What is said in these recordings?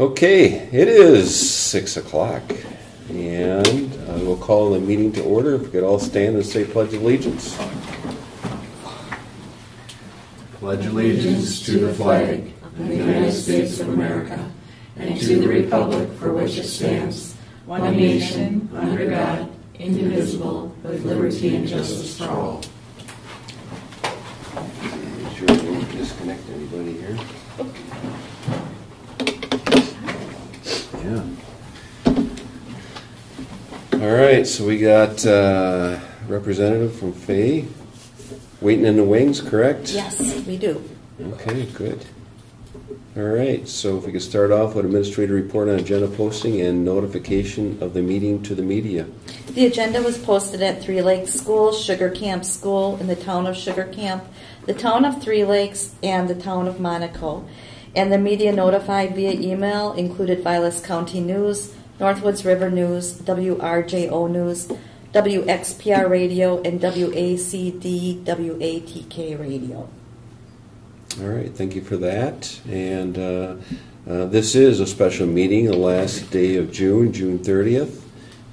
Okay, it is six o'clock, and I will call the meeting to order. If we could all stand and say pledge of allegiance. pledge allegiance to the flag of the United States of America and to the republic for which it stands, one nation, under God, indivisible, with liberty and justice for all. Make sure we don't disconnect anybody here. Yeah. All right, so we got uh, representative from Fay waiting in the wings, correct? Yes, we do. Okay, good. All right, so if we could start off with administrator report on agenda posting and notification of the meeting to the media. The agenda was posted at Three Lakes School, Sugar Camp School, in the town of Sugar Camp, the town of Three Lakes, and the town of Monico. And the media notified via email included Vilas County News, Northwoods River News, WRJO News, WXPR Radio, and WACD WATK Radio. All right, thank you for that. And uh, uh, this is a special meeting, the last day of June, June 30th.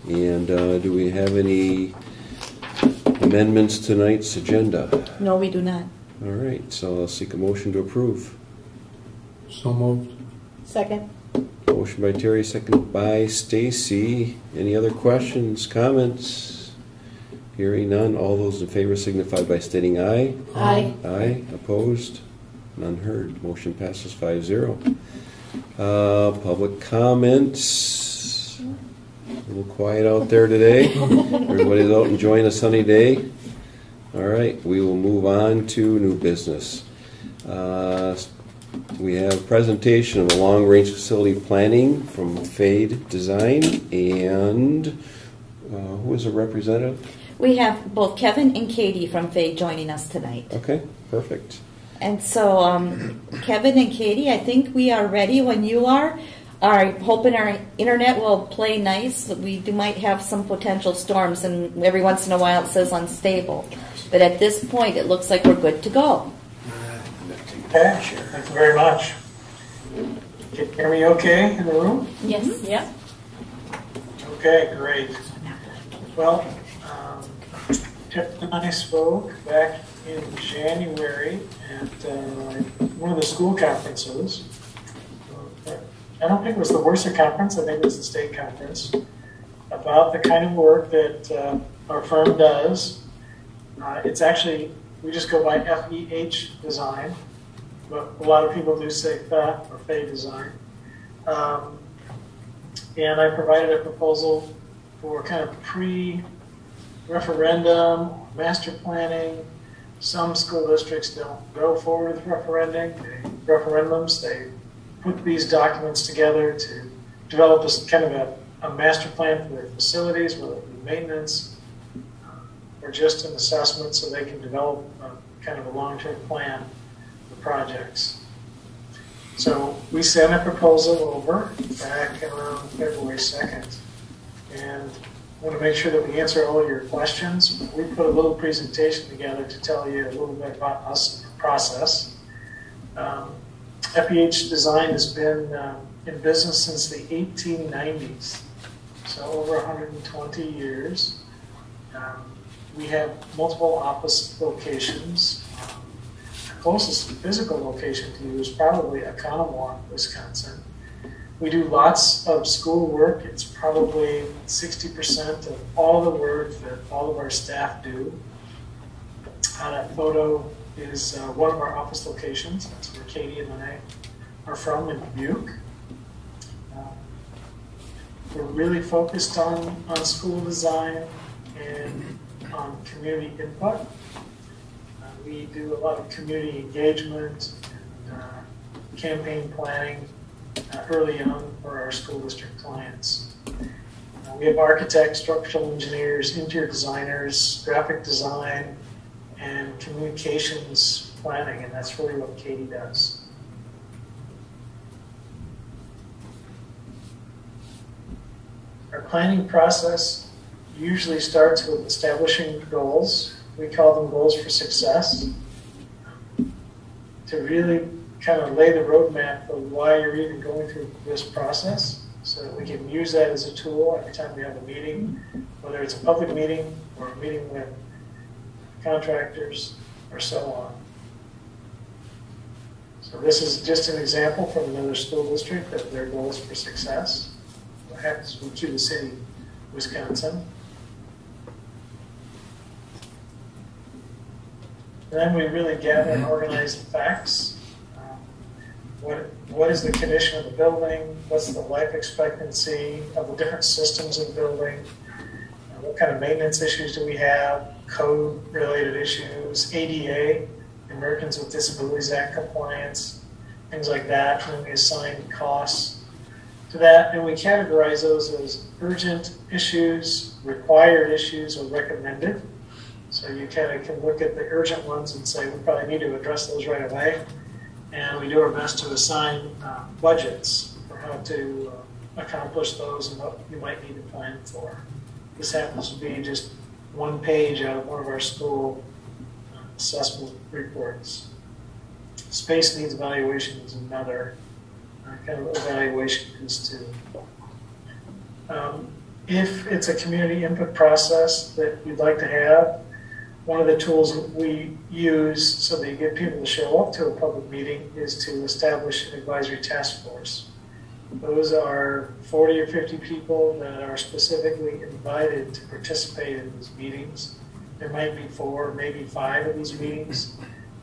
And uh, do we have any amendments to tonight's agenda? No, we do not. All right, so I'll seek a motion to approve. So moved. Second. Motion by Terry, second by Stacy. Any other questions, comments? Hearing none, all those in favor signify by stating aye. Aye. Aye, opposed? None heard. Motion passes five zero. Uh, public comments? A little quiet out there today. Everybody's out enjoying a sunny day. All right, we will move on to new business. Uh, we have a presentation of the long-range facility planning from Fade Design, and uh, who is a representative? We have both Kevin and Katie from Fay joining us tonight. Okay, perfect. And so, um, Kevin and Katie, I think we are ready when you are. Are hoping our internet will play nice. We do, might have some potential storms, and every once in a while it says unstable. But at this point, it looks like we're good to go. Okay, sure. thank you very much. Can you hear me okay in the room? Yes. Yep. Okay, great. Well, um, Tiff and I spoke back in January at uh, one of the school conferences. I don't think it was the Worcester conference, I think it was the state conference, about the kind of work that uh, our firm does. Uh, It's actually, we just go by FEH design, but a lot of people do say FA or FA design. Um, and I provided a proposal for kind of pre-referendum, master planning. Some school districts don't go forward with referendum, they, referendums. They put these documents together to develop this kind of a, a master plan for their facilities, whether it be maintenance uh, or just an assessment so they can develop a, kind of a long-term plan for projects. So we sent a proposal over back around February 2nd. And I want to make sure that we answer all your questions. We put a little presentation together to tell you a little bit about us and the process. Um, FEH Design has been um, in business since the 1890s, so over 120 years. Um, we have multiple office locations. Closest physical location to you is probably Oconomowoc, Wisconsin. We do lots of school work. It's probably 60% of all the work that all of our staff do. Uh, that photo is uh, one of our office locations. That's where Katie and I are from in Dubuque. Uh, we're really focused on, on school design and on community input. We do a lot of community engagement uh, campaign planning uh, early on for our school district clients. Uh, we have architects, structural engineers, interior designers, graphic design, and communications planning, and that's really what Katie does. Our planning process usually starts with establishing goals. We call them goals for success. To really kind of lay the roadmap of why you're even going through this process so that we can use that as a tool every time we have a meeting, whether it's a public meeting or a meeting with contractors or so on. So this is just an example from another school district of their goals for success. What happens with Cuba City, Wisconsin. Then we really gather and organize the facts. Um, What, what is the condition of the building? What's the life expectancy of the different systems in the building? Uh, What kind of maintenance issues do we have? Code-related issues, ADA, Americans with Disabilities Act compliance, things like that. And we assign costs to that, and we categorize those as urgent issues, required issues, or recommended. So you kind of can look at the urgent ones and say, we probably need to address those right away. And we do our best to assign uh, budgets for how to uh, accomplish those and what you might need to plan for. This happens to be just one page out of one of our school uh, assessment reports. Space needs evaluation is another uh, kind of evaluation piece too. Um, if it's a community input process that you'd like to have, one of the tools that we use so that you get people to show up to a public meeting is to establish an advisory task force. Those are 40 or 50 people that are specifically invited to participate in these meetings. There might be four, maybe five of these meetings.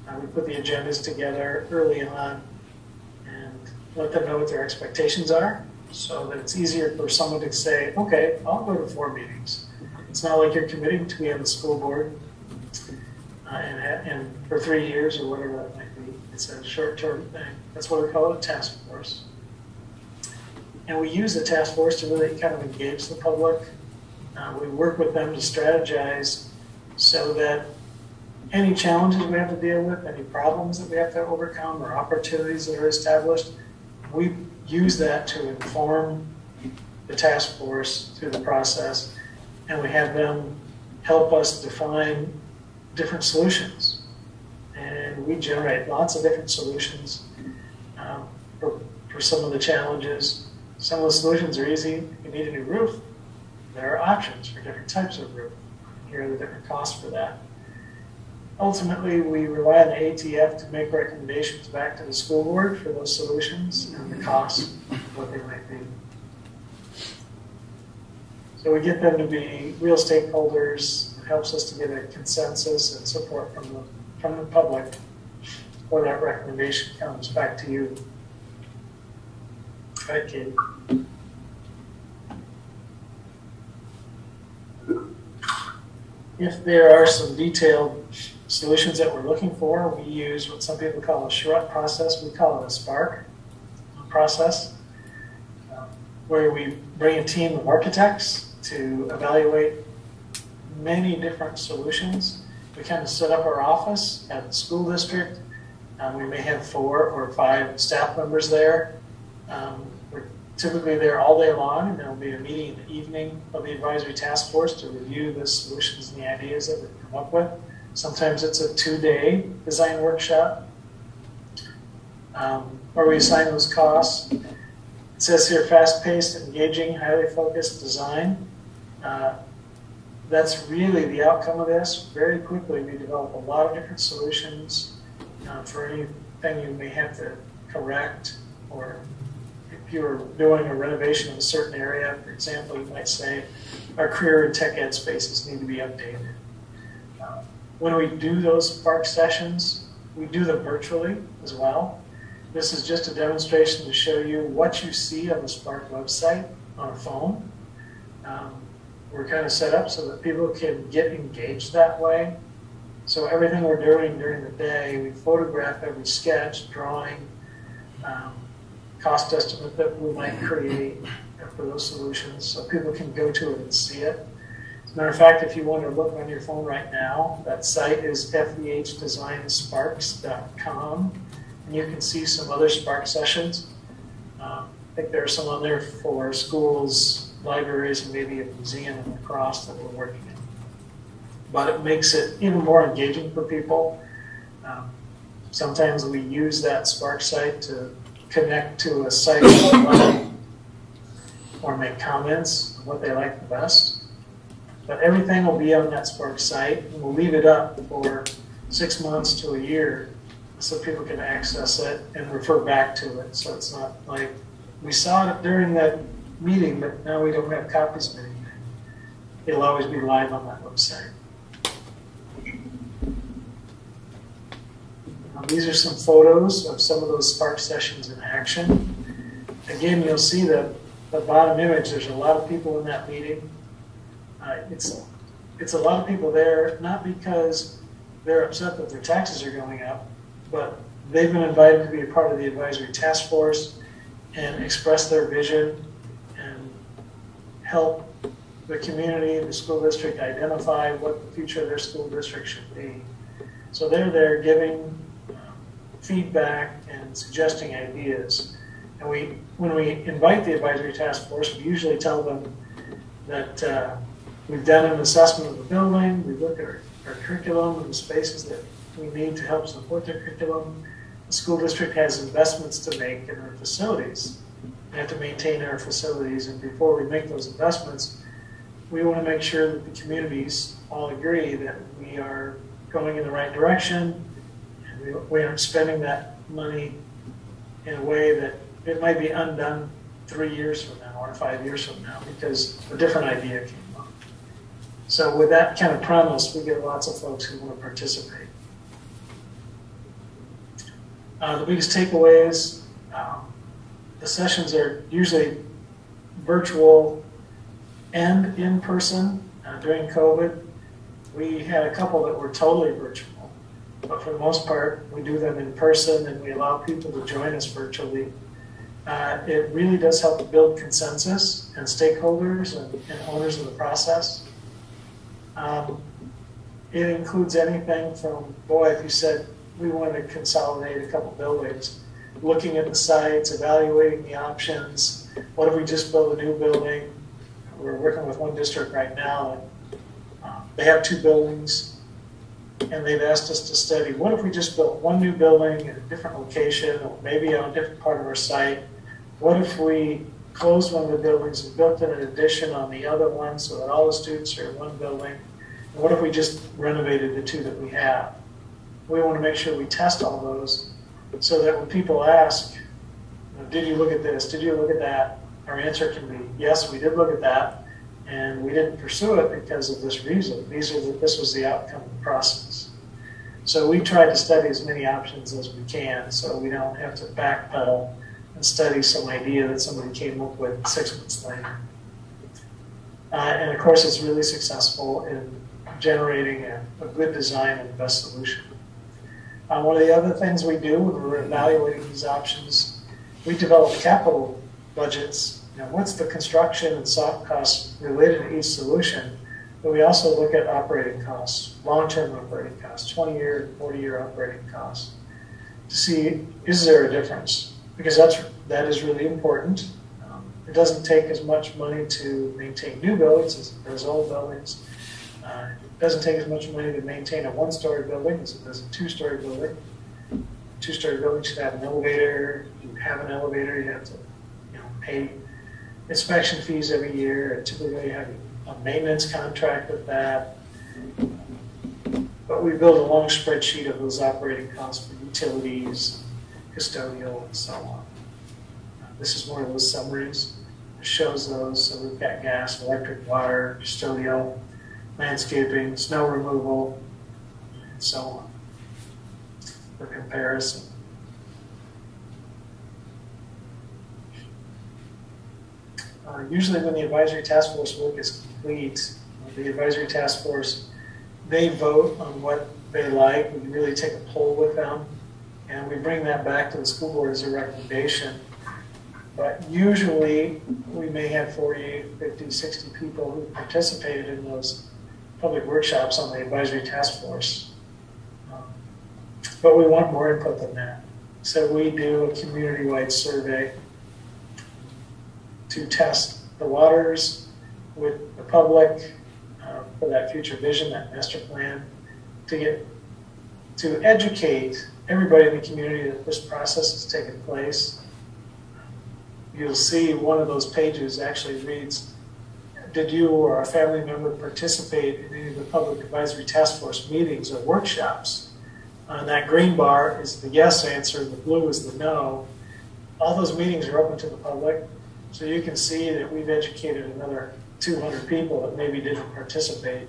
Uh, we put the agendas together early on and let them know what their expectations are so that it's easier for someone to say, okay, I'll go to four meetings. It's not like you're committing to be on the school board uh, and, and for three years or whatever that might be. It's a short-term thing. That's why we call it a task force. And we use the task force to really kind of engage the public. Uh, we work with them to strategize so that any challenges we have to deal with, any problems that we have to overcome, or opportunities that are established, we use that to inform the task force through the process, and we have them help us define different solutions. And we generate lots of different solutions um, for, for some of the challenges. Some of the solutions are easy. You need a new roof. There are options for different types of roof. Here are the different costs for that. Ultimately, we rely on the ATF to make recommendations back to the school board for those solutions and the costs, what they might be. So we get them to be real stakeholders. Helps us to get a consensus and support from the, from the public when that recommendation comes back to you. Right, Katie? If there are some detailed solutions that we're looking for, we use what some people call a Charette process. We call it a SPARK process, um, where we bring a team of architects to evaluate many different solutions. We kind of set up our office at the school district. Um, we may have four or five staff members there. Um, we're typically there all day long, and there will be a meeting in the evening of the advisory task force to review the solutions and the ideas that we've come up with. Sometimes it's a two-day design workshop, um, where we assign those costs. It says here, fast-paced, engaging, highly focused design. Uh, that's really the outcome of this. Very quickly, we develop a lot of different solutions uh, for anything you may have to correct, or if you're doing a renovation of a certain area, for example, you might say, our career and tech ed spaces need to be updated. Uh, when we do those Spark sessions, we do them virtually as well. This is just a demonstration to show you what you see on the Spark website on a phone. Um, we're kind of set up so that people can get engaged that way. So everything we're doing during the day, we photograph every sketch, drawing, um, cost estimate that we might create for those solutions, so people can go to it and see it. As a matter of fact, if you want to look on your phone right now, that site is fehdesignsparks.com, and you can see some other Spark sessions. Um, I think there are some on there for schools, libraries, and maybe a museum in La Crosse that we're working in. But it makes it even more engaging for people. Um, Sometimes we use that Spark site to connect to a site or make comments on what they like the best. But everything will be on that Spark site, and we'll leave it up for six months to a year so people can access it and refer back to it. So it's not like we saw it during that meeting, but now we don't have copies of anything. It'll always be live on that website. Um, these are some photos of some of those Spark sessions in action. Again, you'll see that the bottom image, there's a lot of people in that meeting. Uh, it's, it's a lot of people there, not because they're upset that their taxes are going up, but they've been invited to be a part of the advisory task force and express their vision help the community, and the school district identify what the future of their school district should be. So they're there giving um, feedback and suggesting ideas. And we, when we invite the advisory task force, we usually tell them that uh, we've done an assessment of the building, we look at our, our curriculum and the spaces that we need to help support their curriculum. The school district has investments to make in our facilities. We have to maintain our facilities, and before we make those investments, we want to make sure that the communities all agree that we are going in the right direction, and we, we aren't spending that money in a way that it might be undone three years from now or five years from now because a different idea came up. So with that kind of premise, we get lots of folks who want to participate. Uh, the biggest takeaways, um, the sessions are usually virtual and in person. Uh, during COVID, we had a couple that were totally virtual, but for the most part, we do them in person and we allow people to join us virtually. Uh, it really does help to build consensus and stakeholders and, and owners of the process. Um, it includes anything from, boy, if you said we want to consolidate a couple buildings, looking at the sites, evaluating the options. What if we just build a new building? We're working with one district right now, and uh, they have two buildings, and they've asked us to study what if we just built one new building in a different location, or maybe on a different part of our site? What if we closed one of the buildings and built an addition on the other one so that all the students are in one building? And what if we just renovated the two that we have? We want to make sure we test all those so that when people ask, did you look at this? Did you look at that? Our answer can be, yes, we did look at that, and we didn't pursue it because of this reason. These are the, this was the outcome of the process. So we tried to study as many options as we can so we don't have to backpedal and study some idea that somebody came up with six months later. Uh, and of course, it's really successful in generating a, a good design and the best solution. Uh, one of the other things we do when we're evaluating these options, we develop capital budgets. You know, what's the construction and soft costs related to each solution? But we also look at operating costs, long-term operating costs, 20-year, 40-year operating costs, to see is there a difference? Because that's that is really important. Um, it doesn't take as much money to maintain new buildings as it does old buildings. Uh, doesn't take as much money to maintain a one-story building as it does a two-story building. Two-story building should have an elevator. You have an elevator, you have to you know, pay inspection fees every year. And typically, you have a maintenance contract with that. But we build a long spreadsheet of those operating costs for utilities, custodial, and so on. This is one of those summaries. It shows those. So we've got gas, electric, water, custodial, landscaping, snow removal, and so on for comparison. Uh, usually when the advisory task force work is complete, the advisory task force, they vote on what they like. We really take a poll with them, and we bring that back to the school board as a recommendation. But usually, we may have 40, 50, 60 people who participated in those public workshops on the advisory task force. Um, but we want more input than that. So we do a community-wide survey to test the waters with the public uh, for that future vision, that master plan, to get to educate everybody in the community that this process has taken place. You'll see one of those pages actually reads, did you or a family member participate in any of the public advisory task force meetings or workshops? And that green bar is the yes answer, the blue is the no. All those meetings are open to the public, so you can see that we've educated another 200 people that maybe didn't participate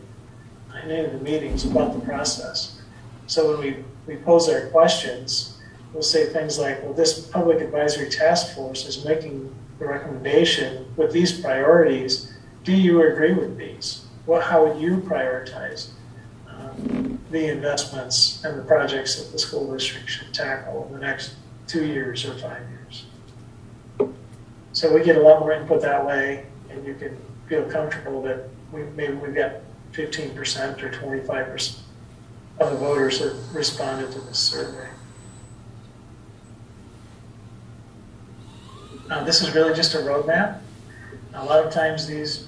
in any of the meetings about the process. So when we, we pose our questions, we'll say things like, well, this public advisory task force is making the recommendation with these priorities. Do you agree with these? What, how would you prioritize um, the investments and the projects that the school district should tackle in the next two years or five years? So we get a lot more input that way, and you can feel comfortable that we, maybe we've got 15% or 25% of the voters that responded to this survey. Uh, this is really just a roadmap. A lot of times these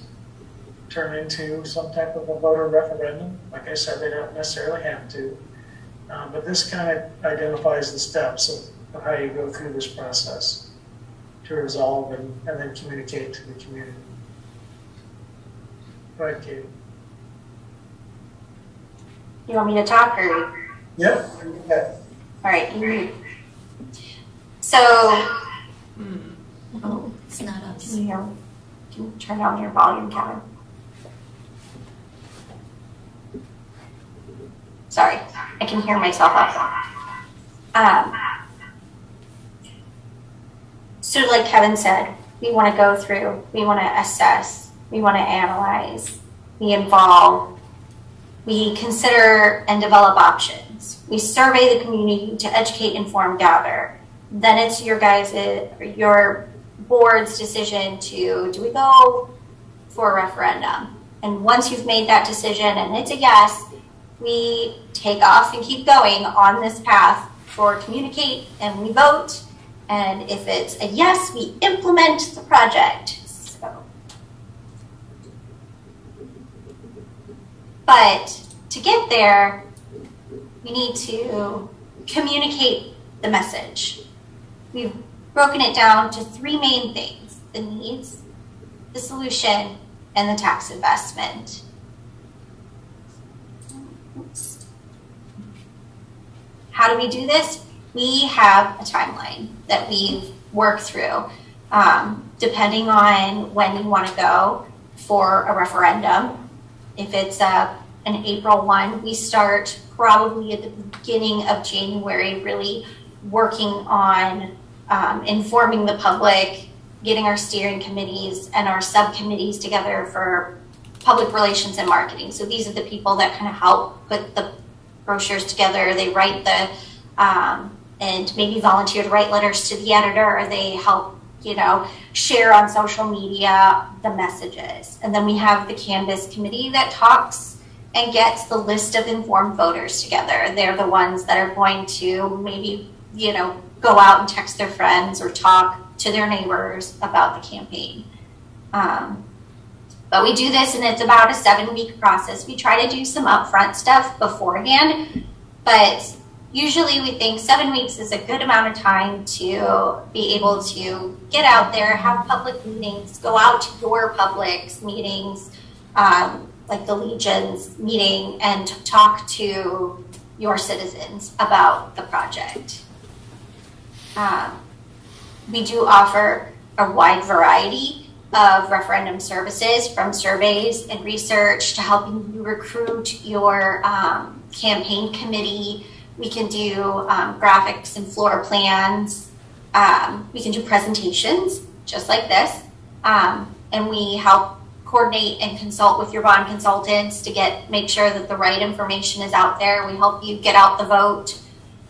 turn into some type of a voter referendum. Like I said, they don't necessarily have to. Uh, but this kind of identifies the steps of, of, how you go through this process to resolve and, and then communicate to the community. Go ahead, Katie. You want me to talk or? Yep. Okay. All right. So. Oh, it's not us. Can you, hear, can you turn down your volume, Kevin? Sorry, I can hear myself up. Um, so, like Kevin said, we want to go through, we want to assess, we want to analyze, we involve, we consider and develop options. We survey the community to educate, inform, gather. Then it's your guys' your board's decision to do we go for a referendum? And once you've made that decision and it's a yes, we take off and keep going on this path for communicate and we vote. And if it's a yes, we implement the project. But to get there, we need to communicate the message. We've broken it down to three main things the needs, the solution, and the tax investment. How do we do this? We have a timeline that we work through. Um, depending on when you want to go for a referendum, if it's a, an April 1, we start probably at the beginning of January, really working on um, informing the public, getting our steering committees and our subcommittees together for public relations and marketing. So these are the people that kind of help put the brochures together. They write the, um, and maybe volunteer to write letters to the editor. They help you know, share on social media the messages. And then we have the Canvass committee that talks and gets the list of informed voters together. They're the ones that are going to maybe, you know, go out and text their friends or talk to their neighbors about the campaign. Um, but we do this and it's about a seven week process. We try to do some upfront stuff beforehand, but usually we think seven weeks is a good amount of time to be able to get out there, have public meetings, go out to your public meetings, um, like the Legion's meeting, and talk to your citizens about the project. Um, we do offer a wide variety of referendum services from surveys and research to helping you recruit your um, campaign committee we can do um, graphics and floor plans. Um, we can do presentations just like this. Um, and we help coordinate and consult with your bond consultants to get make sure that the right information is out there. We help you get out the vote,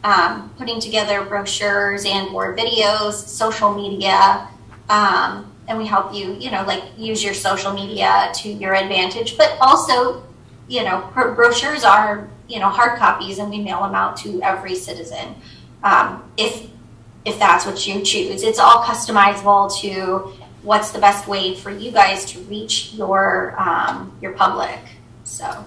um, putting together brochures and or videos, social media, um, and we help you, you know, like use your social media to your advantage, but also, you know, brochures are you know, hard copies and we mail them out to every citizen. Um, if if that's what you choose, it's all customizable to what's the best way for you guys to reach your um, your public. So,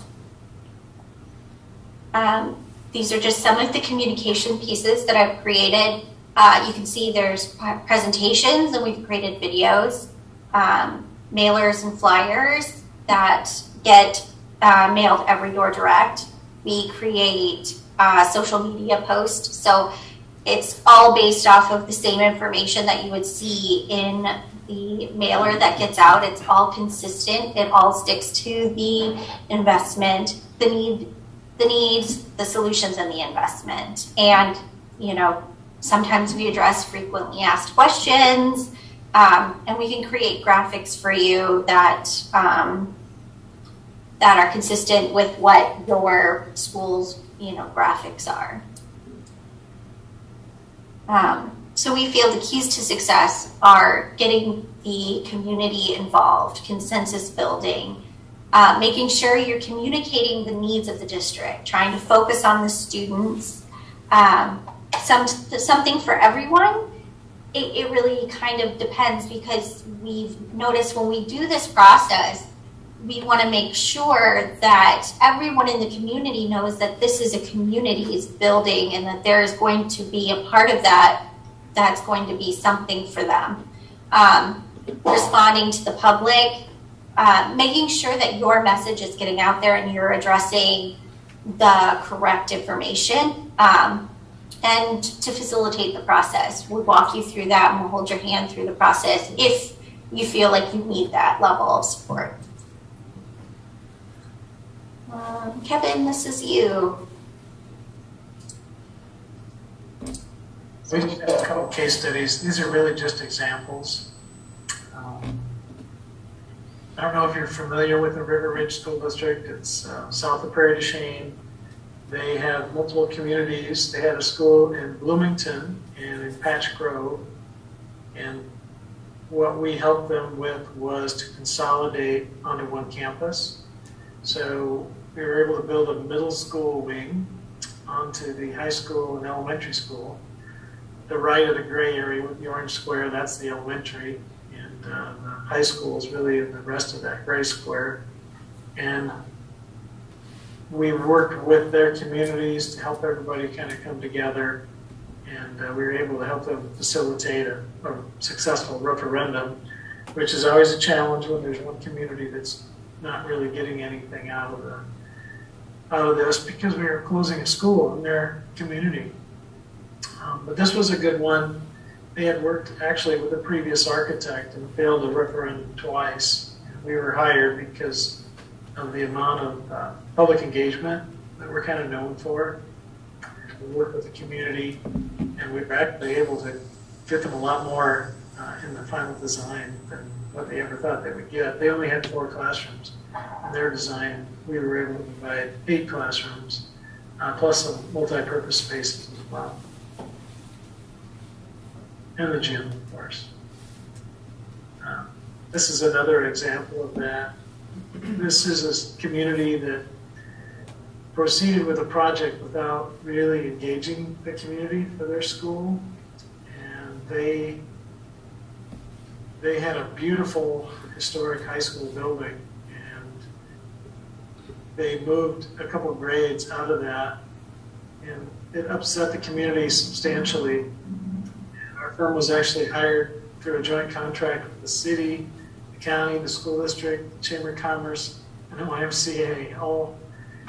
um, these are just some of the communication pieces that I've created. Uh, you can see there's presentations and we've created videos, um, mailers and flyers that get uh, mailed every door direct. We create uh, social media posts. So it's all based off of the same information that you would see in the mailer that gets out. It's all consistent. It all sticks to the investment, the need, the needs, the solutions, and the investment. And you know, sometimes we address frequently asked questions, um, and we can create graphics for you that um, that are consistent with what your school's you know graphics are. Um, so we feel the keys to success are getting the community involved, consensus building, uh, making sure you're communicating the needs of the district, trying to focus on the students, um, some, something for everyone. It, it really kind of depends because we've noticed when we do this process, we want to make sure that everyone in the community knows that this is a community is building and that there is going to be a part of that that's going to be something for them. Um, responding to the public, uh, making sure that your message is getting out there and you're addressing the correct information. Um, and to facilitate the process, we'll walk you through that and we'll hold your hand through the process if you feel like you need that level of support. Um, Kevin, this is you. We just have a couple case studies. These are really just examples. Um, I don't know if you're familiar with the River Ridge School District. It's uh, south of Prairie du Chien. They have multiple communities. They had a school in Bloomington and in Patch Grove. And what we helped them with was to consolidate onto one campus. So we were able to build a middle school wing onto the high school and elementary school. The right of the gray area with the orange square, that's the elementary, and uh, the high school is really in the rest of that gray square. And we worked with their communities to help everybody kind of come together, and uh, we were able to help them facilitate a, a successful referendum, which is always a challenge when there's one community that's not really getting anything out of the out of this because we were closing a school in their community. Um, but this was a good one. They had worked actually with a previous architect and failed a referendum twice. We were hired because of the amount of uh, public engagement that we're kind of known for. We work with the community, and we were actually able to get them a lot more uh, in the final design than what they ever thought they would get. They only had four classrooms in their design. We were able to provide eight classrooms, uh, plus some multi-purpose spaces as well. And the gym, of course. Uh, this is another example of that. This is a community that proceeded with a project without really engaging the community for their school. And they they had a beautiful historic high school building and they moved a couple grades out of that and it upset the community substantially. And Our firm was actually hired through a joint contract with the city, county, the school district, Chamber of Commerce, and the YMCA all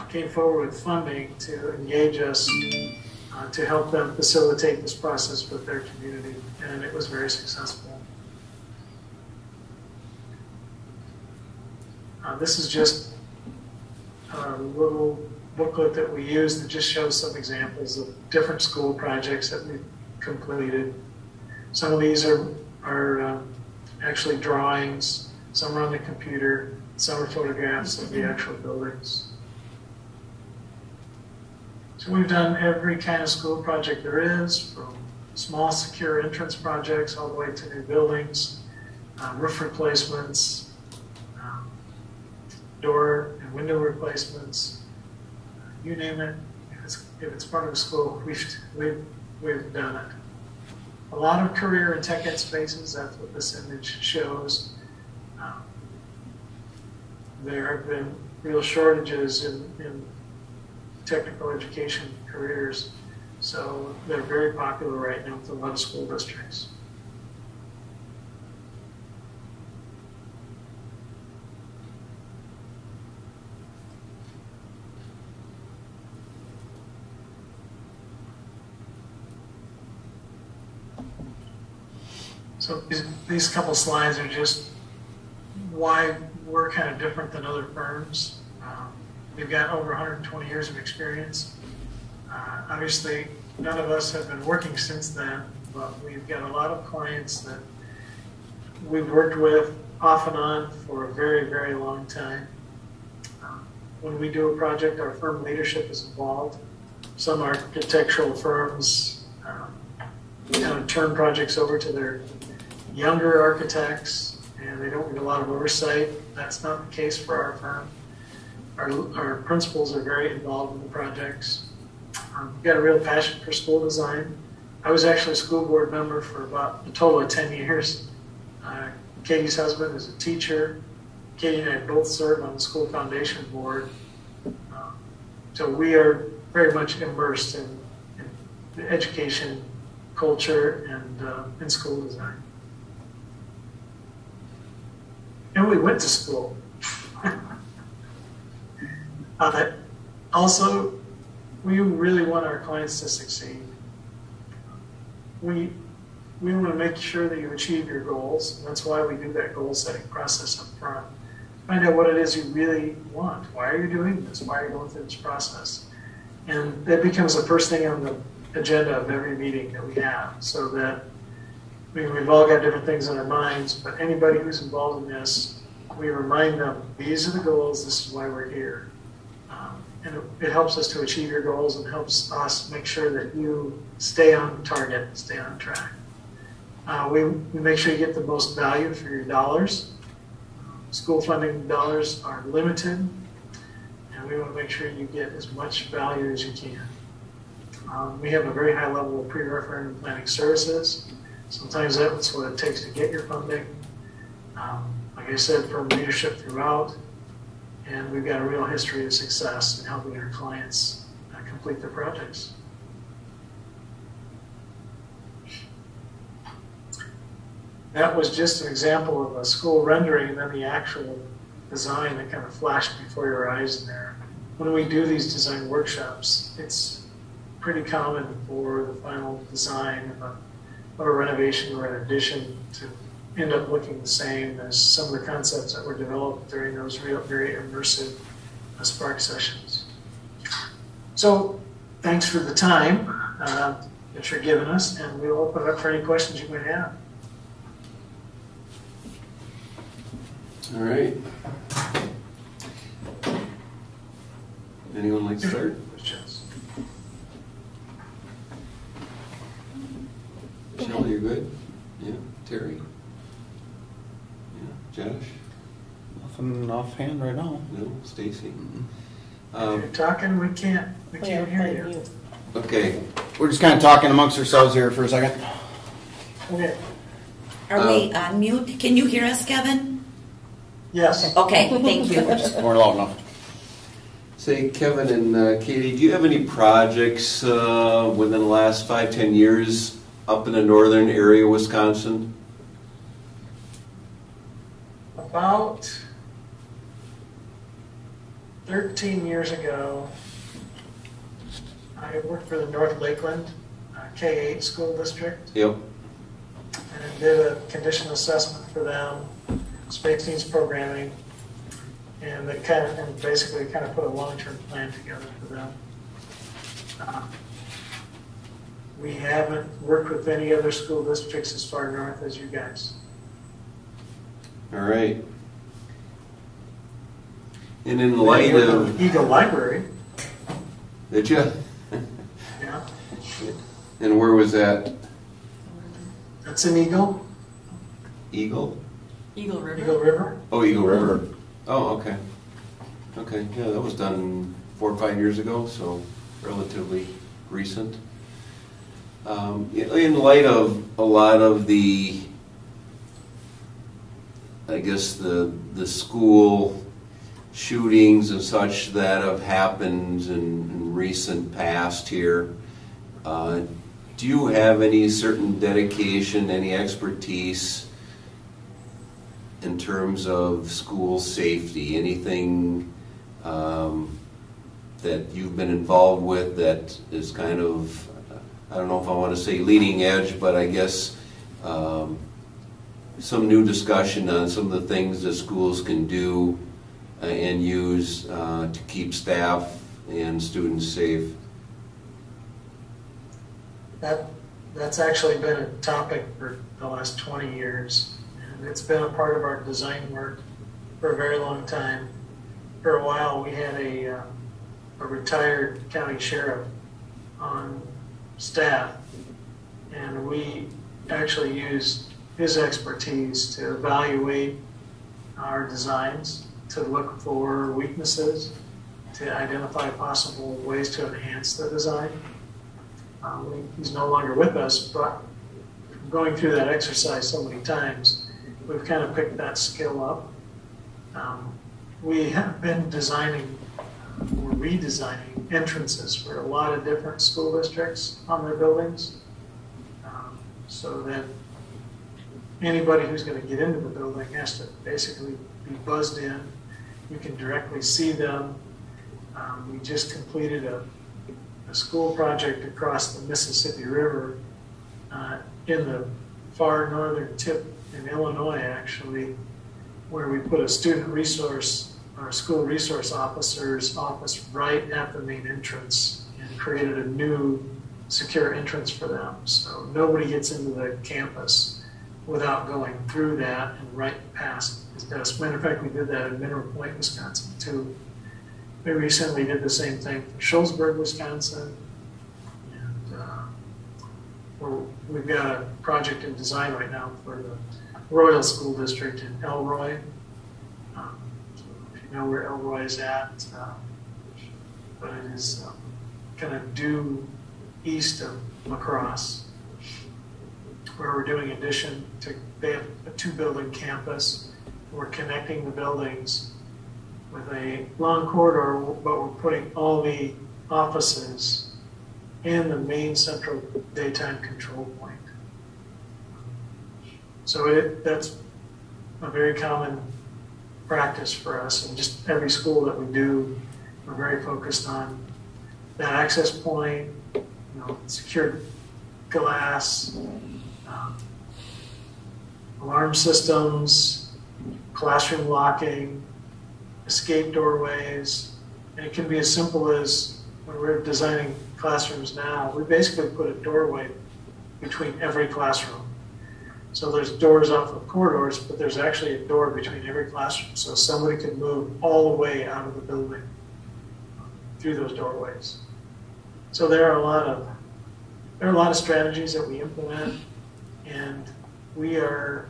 came forward with funding to engage us uh, to help them facilitate this process with their community, and it was very successful. Uh, this is just a little booklet that we use that just shows some examples of different school projects that we've completed. Some of these are, are uh, actually drawings, some are on the computer, some are photographs of the mm-hmm. actual buildings. So we've done every kind of school project there is, from small secure entrance projects all the way to new buildings, uh, roof replacements, um, door and window replacements, uh, you name it. If it's, if it's part of the school, we've, we've, we've done it. A lot of career and tech ed spaces, that's what this image shows. Um, there have been real shortages in, in technical education careers. So they're very popular right now with a lot of school districts. So these, couple slides are just why we're kind of different than other firms. Um, we've got over 120 years of experience. Uh, obviously, none of us have been working since then, but we've got a lot of clients that we've worked with off and on for a very, very long time. Um, when we do a project, our firm leadership is involved. Some architectural firms um, kind of turn projects over to their younger architects and they don't get a lot of oversight. That's not the case for our firm. Our, our principals are very involved in the projects. Um, we've got a real passion for school design. I was actually a school board member for about a total of 10 years. Uh, Katie's husband is a teacher. Katie and I both serve on the school foundation board. Um, so we are very much immersed in, in education, culture, and uh, in school design. And we went to school. uh, also, we really want our clients to succeed. We, we want to make sure that you achieve your goals. That's why we do that goal setting process up front. Find out what it is you really want. Why are you doing this? Why are you going through this process? And that becomes the first thing on the agenda of every meeting that we have so that I mean, we've all got different things on our minds, but anybody who's involved in this, we remind them, these are the goals, this is why we're here. Um, and it, it helps us to achieve your goals and helps us make sure that you stay on target, stay on track. Uh, we, we make sure you get the most value for your dollars. School funding dollars are limited, and we want to make sure you get as much value as you can. Um, we have a very high level of pre-referendum planning services. Sometimes that's what it takes to get your funding. Um, like I said, from leadership throughout, and we've got a real history of success in helping our clients uh, complete their projects. That was just an example of a school rendering and then the actual design that kind of flashed before your eyes in there. When we do these design workshops, it's pretty common for the final design of a of a renovation or an addition to end up looking the same as some of the concepts that were developed during those real, very immersive uh, Spark sessions. So, thanks for the time uh, that you're giving us, and we'll open up for any questions you might have. All right. Anyone like to start? Questions? Michelle, you good? Yeah, Terry? Yeah, Josh? Nothing offhand right now. No, Stacy? If Um, you're talking, we can't, we can't hear you. okay, We're just kind of talking amongst ourselves here for a second. Okay, Are we on mute? Can you hear us, Kevin? yes. Okay, thank you. We're loud enough. say Kevin and uh, Katie, do you have any projects uh, within the last five, ten years up in the northern area of Wisconsin? About 13 years ago, I worked for the North Lakeland uh, K-8 school district Yep. and I did a condition assessment for them, space needs programming, and they kind of, and basically kind of put a long-term plan together for them. Uh, We haven't worked with any other school districts as far north as you guys. All right. And in light of, Eagle Library, did you? yeah, And where was that? that's in Eagle, Eagle? Eagle River. Eagle River. Oh, Eagle River. Oh, okay. Okay, yeah, that was done four or five years ago, so relatively recent. Um, In light of a lot of the, I guess, the, the school shootings and such that have happened in, in recent past here, uh, do you have any certain dedication, any expertise in terms of school safety? Anything um, that you've been involved with that is kind of, I don't know if I want to say leading edge, but I guess um, some new discussion on some of the things that schools can do uh, and use uh, to keep staff and students safe? That, that's actually been a topic for the last 20 years. And it's been a part of our design work for a very long time. For a while, we had a, uh, a retired county sheriff on staff. And we actually used his expertise to evaluate our designs, to look for weaknesses, to identify possible ways to enhance the design. Um, he's no longer with us, but going through that exercise so many times, we've kind of picked that skill up. Um, we have been designing or redesigning entrances for a lot of different school districts on their buildings um, so that anybody who's going to get into the building has to basically be buzzed in. You can directly see them. Um, we just completed a a school project across the Mississippi River uh, in the far northern tip in Illinois, actually, where we put a student resource or school resource officer's office right at the main entrance and created a new secure entrance for them. So nobody gets into the campus without going through that and right past his desk. Matter of fact, we did that in Mineral Point, Wisconsin, too. We recently did the same thing for Shullsburg, Wisconsin. And uh, we've got a project in design right now for the Royall School District in Elroy. Um, so if you know where Elroy is at, uh, but it is um, kind of due east of La Crosse, where we're doing addition to, they have a two building campus. We're connecting the buildings with a long corridor, but we're putting all the offices in the main central daytime control point. So it, that's a very common practice for us, and just every school that we do, we're very focused on that access point, you know, secured glass, um, alarm systems, classroom locking, escape doorways, and it can be as simple as when we're designing classrooms now, we basically put a doorway between every classroom. So there's doors off of corridors, but there's actually a door between every classroom, so somebody can move all the way out of the building through those doorways. So there are a lot of there are a lot of strategies that we implement, and we are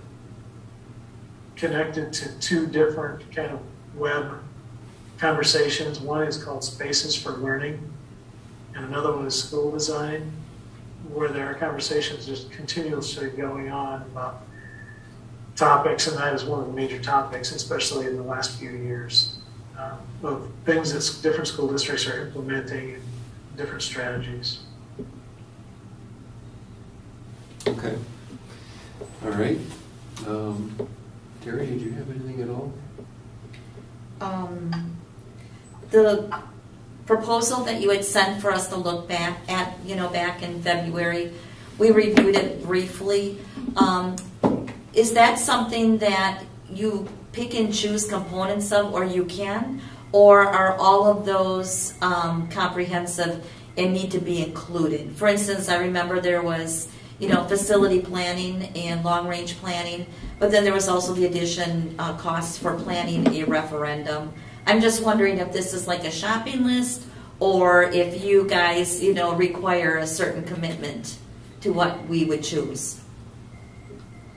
connected to two different kind of web conversations. One is called Spaces for Learning, and another one is School Design, where there are conversations just continuously going on about topics, and that is one of the major topics, especially in the last few years, um, of things that different school districts are implementing and different strategies. Okay. All right. Um, Terry, did you have anything at all? Um, the proposal that you had sent for us to look back at, you know, back in February, we reviewed it briefly. Um, is that something that you pick and choose components of, or you can? Or are all of those um, comprehensive and need to be included? For instance, I remember there was, you know, facility planning and long-range planning, but then there was also the addition uh, costs for planning a referendum. I'm just wondering if this is like a shopping list or if you guys, you know, require a certain commitment to what we would choose.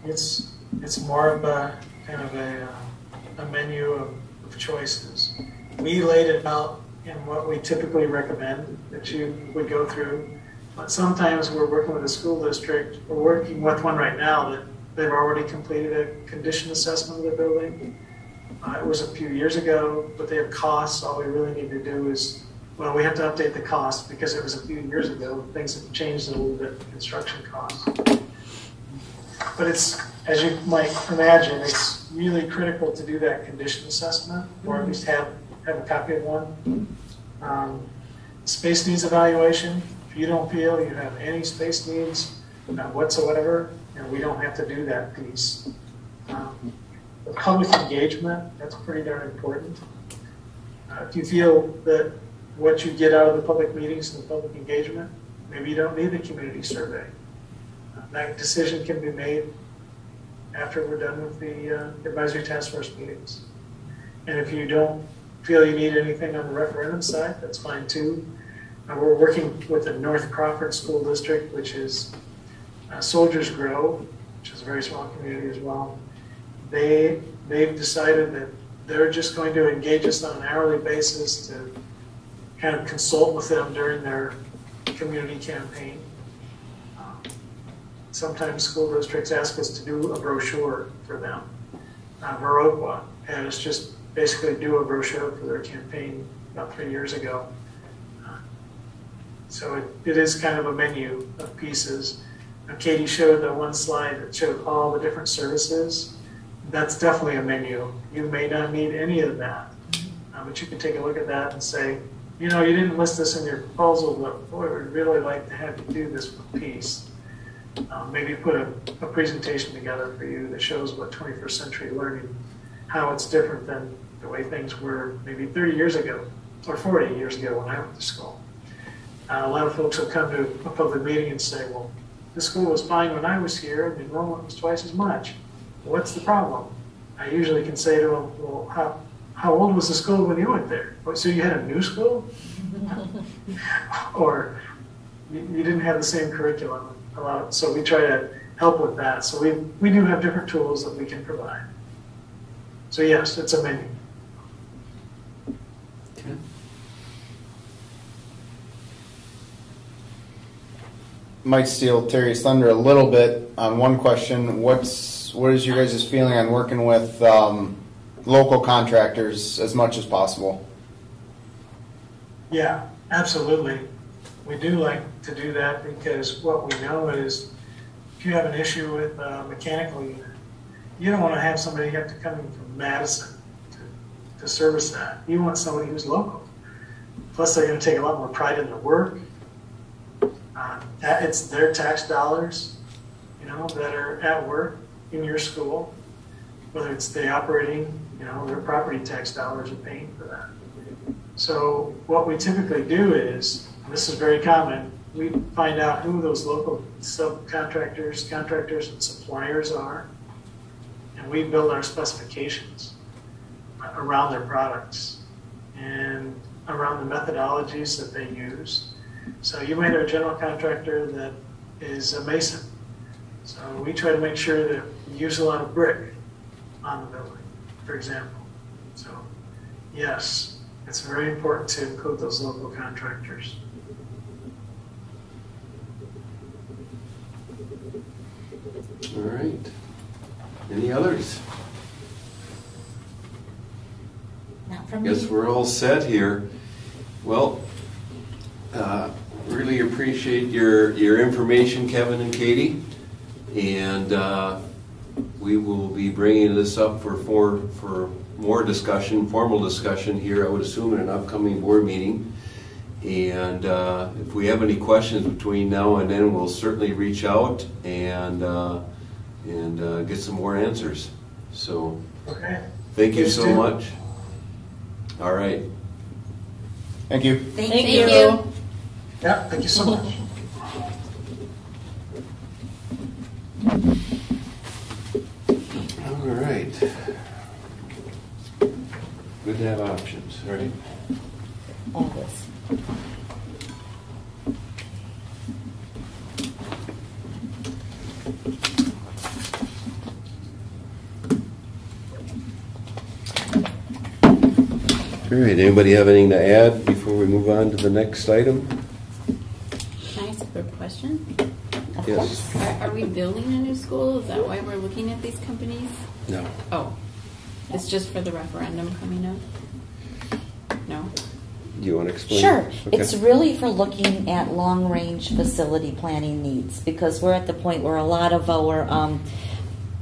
It's it's more of a kind of a, uh, a menu of, of choices. We laid it out in what we typically recommend that you would go through. But sometimes we're working with a school district, we're working with one right now that they've already completed a condition assessment of the building. Uh, it was a few years ago, but they have costs. All we really need to do is, well, we have to update the cost because it was a few years ago. Things have changed a little bit, construction costs. But it's, as you might imagine, it's really critical to do that condition assessment, or at least have, have a copy of one. Um, Space needs evaluation, if you don't feel you have any space needs uh, whatsoever, and we don't have to do that piece. Um, public engagement, that's pretty darn important. Uh, If you feel that what you get out of the public meetings and the public engagement, maybe you don't need the community survey. Uh, That decision can be made after we're done with the uh, advisory task force meetings. And if you don't feel you need anything on the referendum side, that's fine too. Uh, We're working with the North Crawford School District, which is uh, Soldiers Grove, which is a very small community as well. They, they've decided that they're just going to engage us on an hourly basis to kind of consult with them during their community campaign. Um, Sometimes school districts ask us to do a brochure for them. Uh, Viroqua and it's just basically do a brochure for their campaign about three years ago. Uh, So it, it is kind of a menu of pieces. Now, Katie showed the one slide that showed all the different services. That's definitely a menu. You may not need any of that, uh, but you can take a look at that and say, you know, you didn't list this in your proposal, but boy, we'd really like to have you do this piece. Uh, maybe put a, a presentation together for you that shows what 21st century learning, how it's different than the way things were maybe 30 years ago or 40 years ago when I went to school. Uh, a lot of folks will come to a public meeting and say, well, the school was fine when I was here, and the enrollment was twice as much. What's the problem? I usually can say to them, well, how, how old was the school when you went there? "Oh, So you had a new school? or you, you didn't have the same curriculum. So we try to help with that. So we, we do have different tools that we can provide. So yes, it's a menu. Might steal Terry's thunder a little bit on one question. What's what is your guys' feeling on working with um, local contractors as much as possible? Yeah, absolutely. We do like to do that because what we know is if you have an issue with a mechanical unit, you don't want to have somebody have to come in from Madison to, to service that. You want somebody who's local. Plus, they're going to take a lot more pride in their work. Uh, it's their tax dollars, you know, that are at work in your school, whether it's the operating, you know, their property tax dollars are paying for that. So what we typically do is, this is very common, we find out who those local subcontractors, contractors, and suppliers are, and we build our specifications around their products and around the methodologies that they use. So you might have a general contractor that is a mason. So we try to make sure that we use a lot of brick on the building, for example. So yes, it's very important to include those local contractors. All right. Any others? Not from me. Guess we're all set here. Well, uh, really appreciate your, your information, Kevin and Katie. And uh, we will be bringing this up for, for, for more discussion, formal discussion here, I would assume, in an upcoming board meeting. And uh, if we have any questions between now and then, we'll certainly reach out and, uh, and uh, get some more answers. So, Okay? thank you Please so do. much. All right. Thank you. Thank, Thank you. you. Yeah, thank you so much. All right. Good to have options, right? All this. All right, anybody have anything to add before we move on to the next item? Can I ask a quick question? Of Yes. course. Are, are we building a new school? Is that why we're looking at these companies? No. Oh, It's just for the referendum coming up? No? Do you want to explain? Sure. Okay. It's really for looking at long-range facility planning needs because we're at the point where a lot of our um,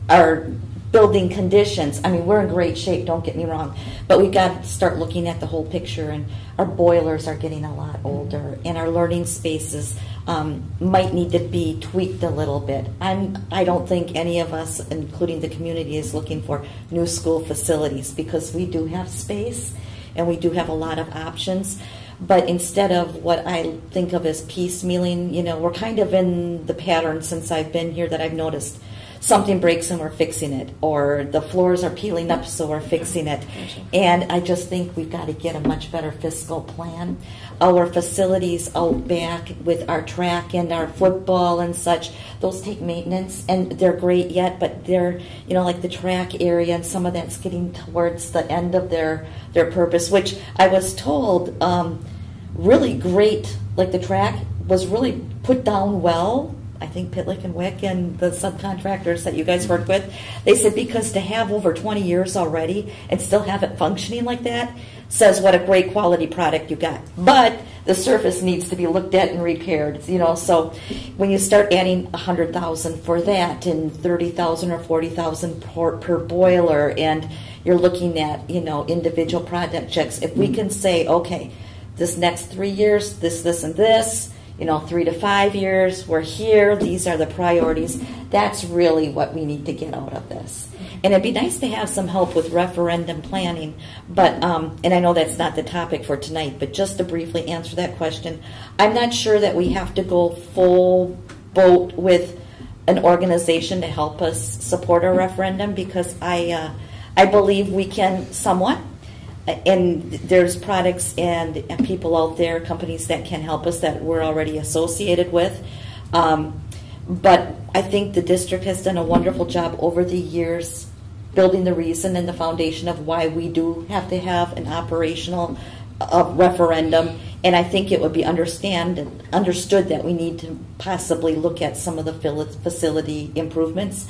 our building conditions. I mean, we're in great shape. Don't get me wrong, but we've got to start looking at the whole picture. And our boilers are getting a lot older, and our learning spaces um, might need to be tweaked a little bit. I'm. I don't think any of us, including the community, is looking for new school facilities because we do have space and we do have a lot of options. But instead of what I think of as piecemealing, you know, we're kind of in the pattern since I've been here that I've noticed something breaks and we're fixing it, or the floors are peeling up, so we're fixing it. And I just think we've got to get a much better fiscal plan. Our facilities out back with our track and our football and such, those take maintenance, and they're great yet, but they're, you know, like the track area and some of that's getting towards the end of their their purpose, which I was told um, really great. Like the track was really put down well. I think Pitlick and Wick and the subcontractors that you guys worked with, they said because to have over 20 years already and still have it functioning like that says what a great quality product you got. But the surface needs to be looked at and repaired, you know. So when you start adding 100,000 for that and 30,000 or 40,000 per, per boiler and you're looking at, you know, individual projects, if we can say, okay, this next 3 years, this this and this, you know, three to five years, we're here, these are the priorities. That's really what we need to get out of this. And it'd be nice to have some help with referendum planning, but, um, and I know that's not the topic for tonight, but just to briefly answer that question, I'm not sure that we have to go full boat with an organization to help us support a referendum because I, uh, I believe we can somewhat and there's products and, people out there, companies that can help us that we're already associated with. Um, but I think the district has done a wonderful job over the years building the reason and the foundation of why we do have to have an operational uh, referendum. And I think it would be understand understood that we need to possibly look at some of the facility improvements.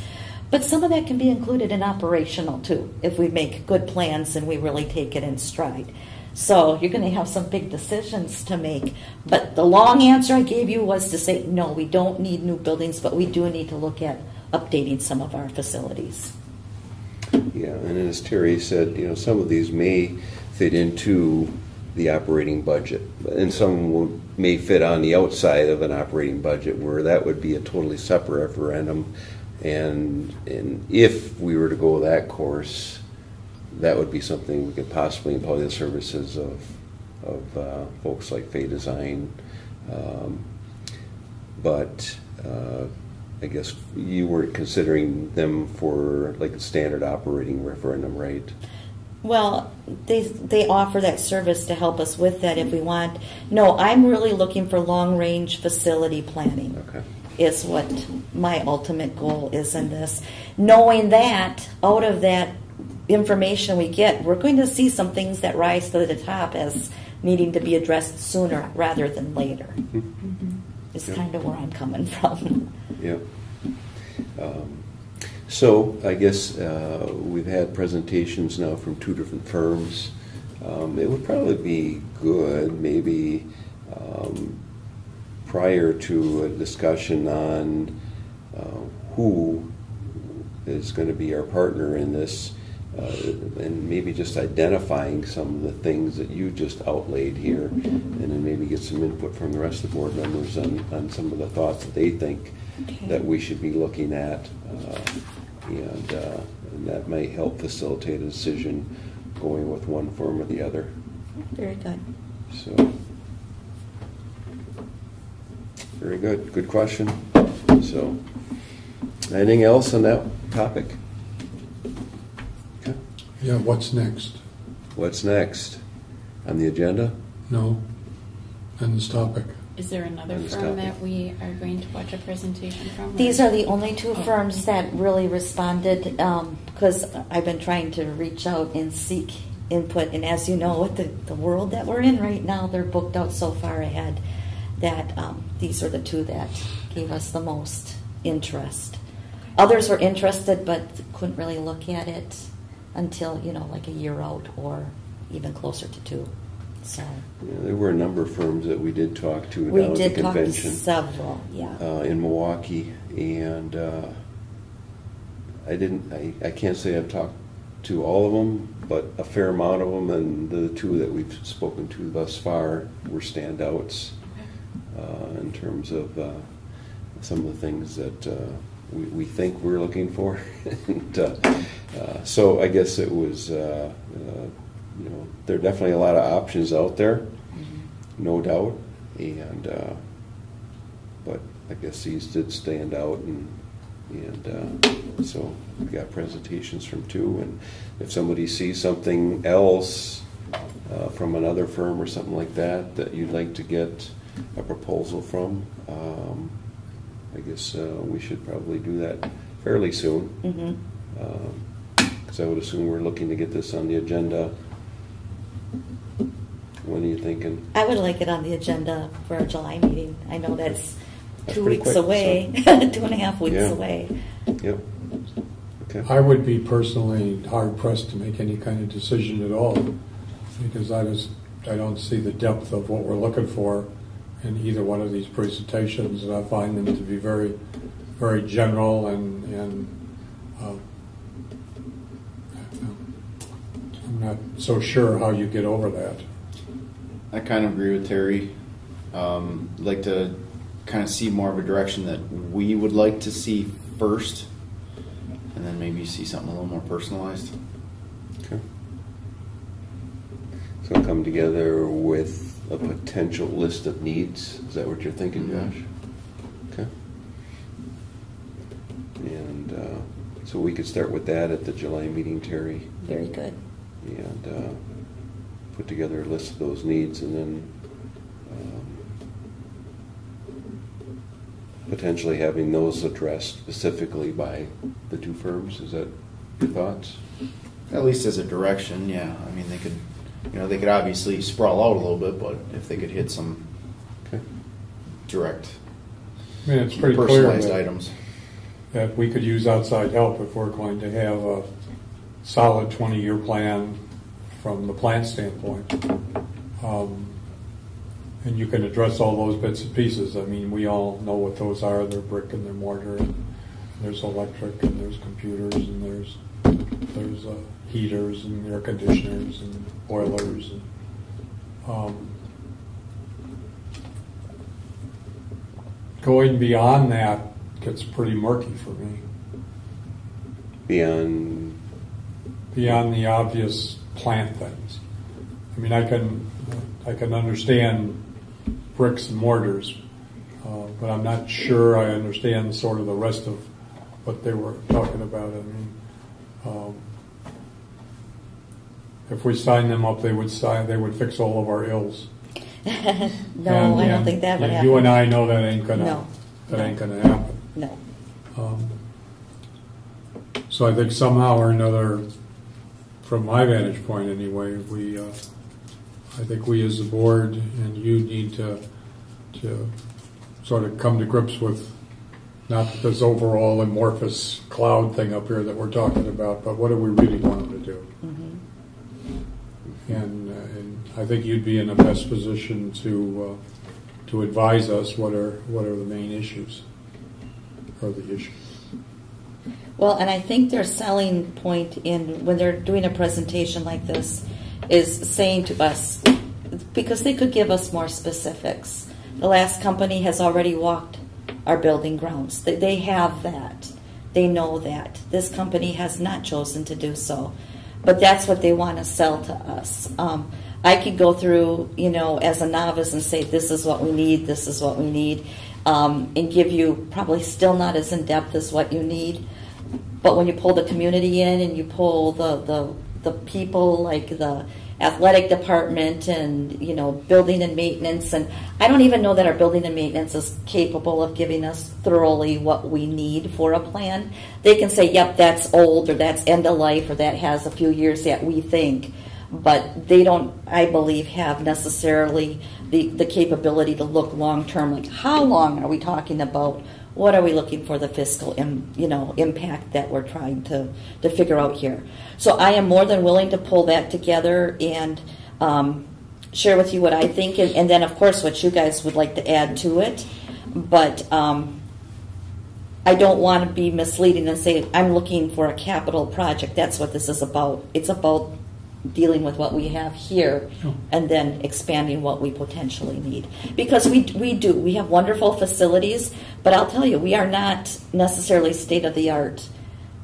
But some of that can be included in operational too, if we make good plans and we really take it in stride. So you're going to have some big decisions to make. But the long answer I gave you was to say, no, we don't need new buildings, but we do need to look at updating some of our facilities. Yeah, and as Terry said, you know, some of these may fit into the operating budget, and some will, may fit on the outside of an operating budget, where that would be a totally separate referendum. And and if we were to go that course, that would be something we could possibly employ the services of of uh, folks like FEH Design. Um, but uh, I guess you weren't considering them for like a standard operating referendum, right? Well, they they offer that service to help us with that if we want. No, I'm really looking for long range facility planning. Okay. Is what my ultimate goal is in this. Knowing that out of that information we get, we're going to see some things that rise to the top as needing to be addressed sooner rather than later. Mm-hmm. Is Yep. kind of where I'm coming from. Yeah. Um, so I guess uh, we've had presentations now from two different firms. Um, it would probably be good, maybe um, prior to a discussion on uh, who is going to be our partner in this, uh, and maybe just identifying some of the things that you just outlaid here, and then maybe get some input from the rest of the board members on, on some of the thoughts that they think Okay. that we should be looking at, uh, and, uh, and that might help facilitate a decision going with one firm or the other. Very good. So, very good. Good question. So, anything else on that topic? Okay. Yeah, what's next? What's next on the agenda? No, on this topic. Is there another On firm topic. that we are going to watch a presentation from? These are the only two Oh. firms that really responded um, because I've been trying to reach out and seek input. And as you know, with the, the world that we're in right now, they're booked out so far ahead that um, these are the two that gave us the most interest. Others were interested but couldn't really look at it until, you know, like a year out or even closer to two. So Yeah, there were a number of firms that we did talk to we down at the did talk to convention several, yeah. uh, in Milwaukee, and uh, I didn't. I, I can't say I've talked to all of them, but a fair amount of them, and the two that we've spoken to thus far were standouts in terms of uh, some of the things that uh, we, we think we're looking for. and, uh, uh, so I guess it was, uh, uh, you know, there are definitely a lot of options out there, no doubt, and uh, but I guess these did stand out, and and uh, so we got presentations from two, and if somebody sees something else uh, from another firm or something like that that you'd like to get a proposal from, um, I guess uh, we should probably do that fairly soon. Because I would assume we're looking to get this on the agenda. When are you thinking? I would like it on the agenda for our July meeting. I know that's That's two pretty weeks quick, away, two and a half weeks Yeah. away. Yep. Okay. I would be personally hard pressed to make any kind of decision at all, because I just, I don't see the depth of what we're looking for in either one of these presentations, and I find them to be very, very general and, and, uh, I'm not so sure how you get over that. I kind of agree with Terry. Um, like to kind of see more of a direction that we would like to see first, and then maybe see something a little more personalized. Okay. So come together with a potential list of needs. Is that what you're thinking, Mhm. Josh? Okay. And uh, so we could start with that at the July meeting, Terry, Very good. and uh, put together a list of those needs, and then um, potentially having those addressed specifically by the two firms. Is that your thoughts? At least as a direction, yeah. I mean, they could, you know, they could obviously sprawl out a little bit, but if they could hit some Okay. direct, I mean, it's pretty clear personalized that, items. that we could use outside help if we're going to have a solid twenty-year plan from the plant standpoint. Um, And you can address all those bits and pieces. I mean, we all know what those are. They're brick and they're mortar, and there's electric, and there's computers, and there's, there's uh, heaters and air conditioners and boilers. and um, Going beyond that gets pretty murky for me. Beyond beyond the obvious plant things. I mean, I can, I can understand bricks and mortars, uh, but I'm not sure I understand sort of the rest of what they were talking about. I mean, um, if we sign them up, they would sign, they would fix all of our ills. no, And- I don't and think that would happen. You and I know that ain't gonna, No. that ain't gonna happen. No. Um, So I think somehow or another, from my vantage point anyway, we, uh, I think we as a board and you need to, to sort of come to grips with not this overall amorphous cloud thing up here that we're talking about, but what do we really want them to do? And, uh, and I think you'd be in the best position to, uh, to advise us what are, what are the main issues, or the issues. Well, and I think their selling point in when they're doing a presentation like this is saying to us because they could give us more specifics. The last company has already walked our building grounds. They- have that. They know that. This company has not chosen to do so. But that's what they want to sell to us. Um, I could go through, you know, as a novice and say, this is what we need, this is what we need, um, and give you probably still not as in depth as what you need. But when you pull the community in and you pull the, the, the people like the athletic department and you know building and maintenance and I don't even know that our building and maintenance is capable of giving us thoroughly what we need for a plan. They can say, "Yep, that's old or that's end of life or that has a few years that we think." But they don't, I believe, have necessarily the, the capability to look long term. Like, how long are we talking about what are we looking for the fiscal, im, you know, impact that we're trying to to figure out here. So I am more than willing to pull that together and um, share with you what I think, and, and then of course what you guys would like to add to it. But um, I don't want to be misleading and say I'm looking for a capital project. That's what this is about. It's about dealing with what we have here and then expanding what we potentially need. Because we we do we have wonderful facilities, but I'll tell you we are not necessarily state of the art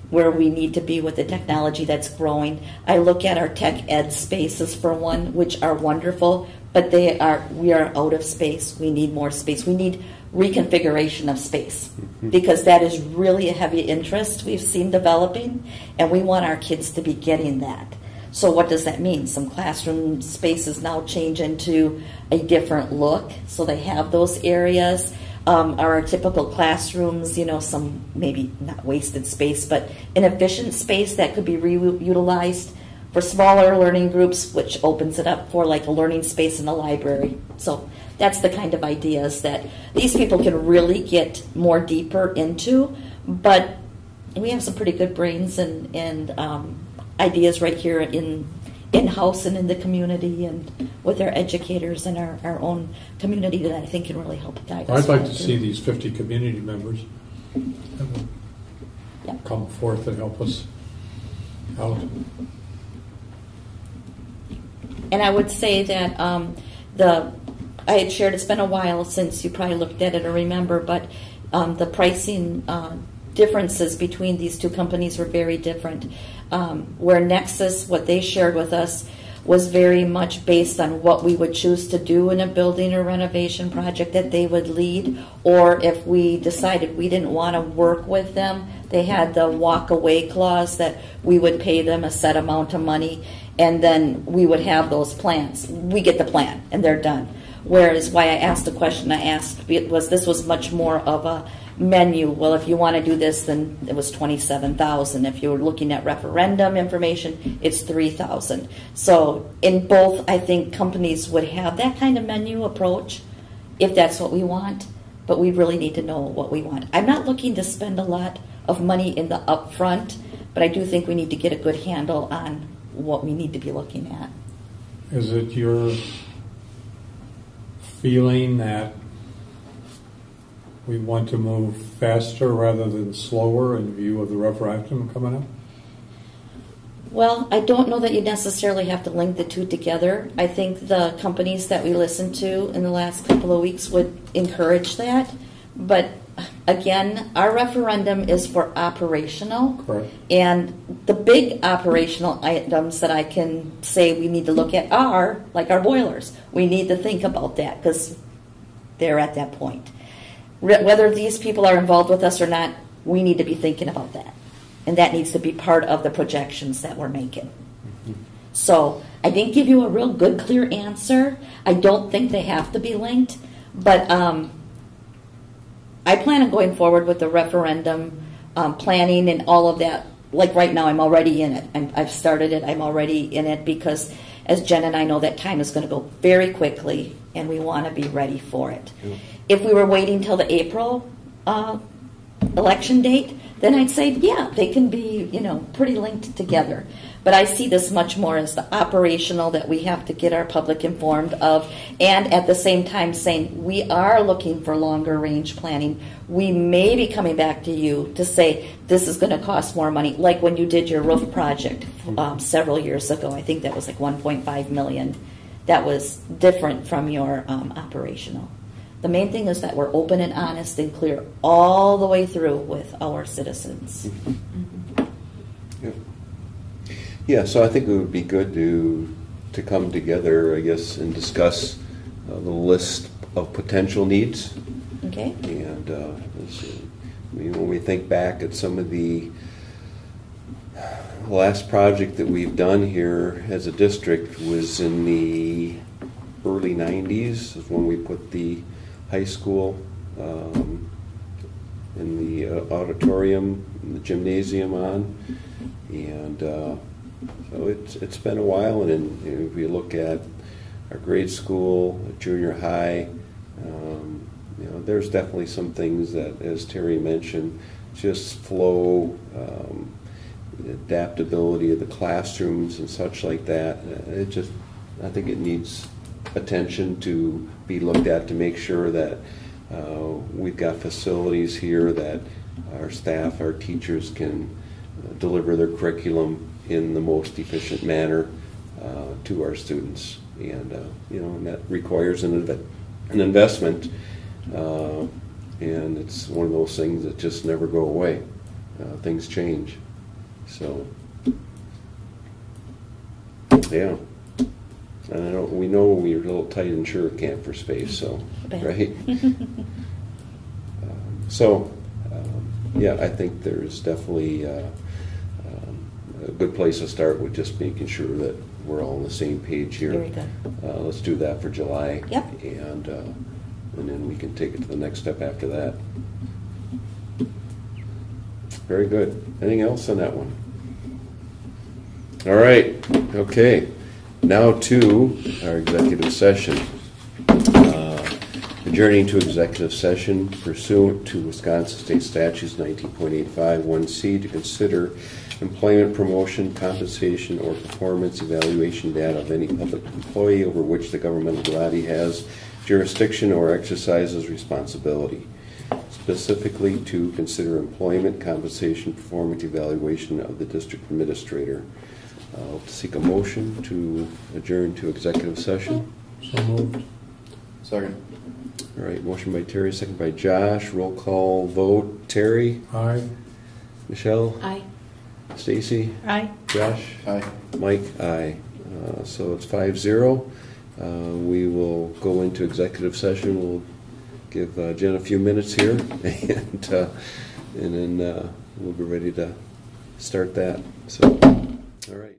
where we need to be with the technology that's growing. I look at our tech ed spaces for one, which are wonderful, but they are we are out of space. We need more space. We need reconfiguration of space mm-hmm. because that is really a heavy interest we've seen developing, and we want our kids to be getting that. So, what does that mean? Some classroom spaces now change into a different look, so they have those areas. Um, our typical classrooms, you know, some maybe not wasted space, but an efficient space that could be reutilized for smaller learning groups, which opens it up for like a learning space in the library. So that's the kind of ideas that these people can really get more deeper into. But we have some pretty good brains and, and um, ideas right here in in house and in the community and with our educators and our, our own community that I think can really help guide us. I'd like to forward. see these 50 community members Yeah. come forth and help us out. And I would say that um, the I had shared it's been a while since you probably looked at it or remember, but um, the pricing uh, differences between these two companies were very different. Um, where Nexus, what they shared with us, was very much based on what we would choose to do in a building or renovation project that they would lead, or if we decided we didn't want to work with them, they had the walk away clause that we would pay them a set amount of money and then we would have those plans. We get the plan and they're done. Whereas why I asked the question I asked was this was much more of a menu. Well, if you want to do this, then it was twenty-seven thousand. If you're looking at referendum information, it's three thousand. So in both, I think companies would have that kind of menu approach, if that's what we want. But we really need to know what we want. I'm not looking to spend a lot of money in the upfront, but I do think we need to get a good handle on what we need to be looking at. Is it your feeling that we want to move faster rather than slower in view of the referendum coming up? Well, I don't know that you necessarily have to link the two together. I think the companies that we listened to in the last couple of weeks would encourage that. But again, our referendum is for operational. Correct. And the big operational items that I can say we need to look at are like our boilers. We need to think about that because they're at that point. Re- Whether these people are involved with us or not, we need to be thinking about that. And that needs to be part of the projections that we're making. So I didn't give you a real good, clear answer. I don't think they have to be linked, but um, I plan on going forward with the referendum um, planning and all of that. Like right now, I'm already in it. I'm, I've started it. I'm already in it because, as Jen and I know, that time is going to go very quickly, and we want to be ready for it. If we were waiting till the April uh, election date, then I'd say, yeah, they can be, you know, pretty linked together. But I see this much more as the operational that we have to get our public informed of, and at the same time saying we are looking for longer range planning. We may be coming back to you to say this is going to cost more money, like when you did your roof project um, several years ago. I think that was like 1.5 million. That was different from your um, operational. The main thing is that we're open and honest and clear all the way through with our citizens. Yeah. Yeah, so I think it would be good to, to come together, I guess, and discuss uh, the list of potential needs. Okay? And uh, I mean, when we think back at some of the last project that we've done here as a district was in the early 90s, is when we put the high school um, in the uh, auditorium, in the gymnasium on. And uh, so it's, it's been a while, and then you if you look at our grade school, junior high, um, you know, there's definitely some things that, as Terry mentioned, just flow, um, adaptability of the classrooms and such like that. It just, I think it needs attention to be looked at to make sure that uh, we've got facilities here that our staff, our teachers can uh, deliver their curriculum in the most efficient manner uh, to our students. And, uh, you know, and that requires an, inve- an investment. uh, And it's one of those things that just never go away. Uh, Things change. So, yeah. And I don't, we know we're a little tight in Sugar Camp for space, so, right? Um, So, um, yeah, I think there's definitely uh, um, a good place to start with just making sure that we're all on the same page here. Very good. Uh, Let's do that for July. Yep. And, uh, and then we can take it to the next step after that. Very good. Anything else on that one? All right, okay. Now to our executive session. Uh, Adjourning to executive session pursuant to Wisconsin State Statutes 19.85 1C to consider employment promotion, compensation, or performance evaluation data of any public employee over which the governmental body has jurisdiction or exercises responsibility specifically to consider employment, compensation, performance evaluation of the district administrator. I'll seek a motion to adjourn to executive session. So moved. Second. All right, motion by Terry, second by Josh. Roll call vote. Terry, Aye. Michelle, Aye. Stacy, Aye. Josh, Aye. Mike, aye. Uh, So it's five zero. Uh, We will go into executive session. We'll give uh, Jen a few minutes here and, uh, and then uh, we'll be ready to start that. So, all right.